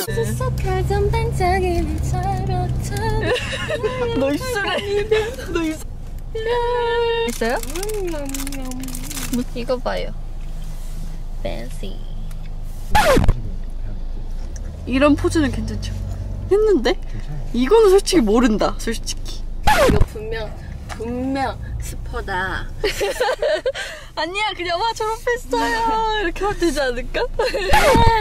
수석하던 반짝이처럼 너 입술에 너 입술 있어요? 뭐, 이거 봐요. fancy. 이런 포즈는 괜찮죠? 했는데 이거는 솔직히 모른다 솔직히 이거 분명 분명 스퍼다. 아니야 그냥 와 졸업했어요 이렇게 하면 되지 않을까? 아,